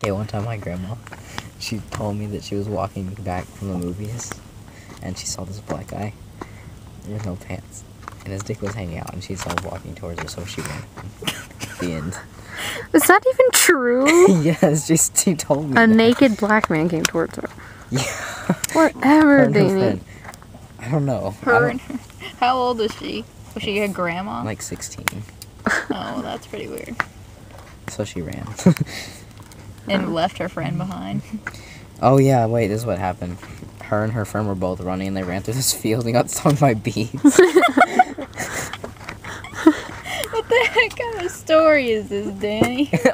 Okay, one time my grandma, she told me that she was walking back from the movies, and she saw this black guy with no pants, and his dick was hanging out, and she saw him walking towards her, so she ran. the end. Is that even true? yes, she, she told me. A that. naked black man came towards her. Yeah. Whatever, Her Danny. I don't know. I Her don't- and her. How old is she? Was she a grandma? like 16. oh, that's pretty weird. So she ran. And left her friend behind. oh yeah, wait, this is what happened. Her and her friend were both running, and they ran through this field and got stung by bees. What the heck kind of story is this, Danny?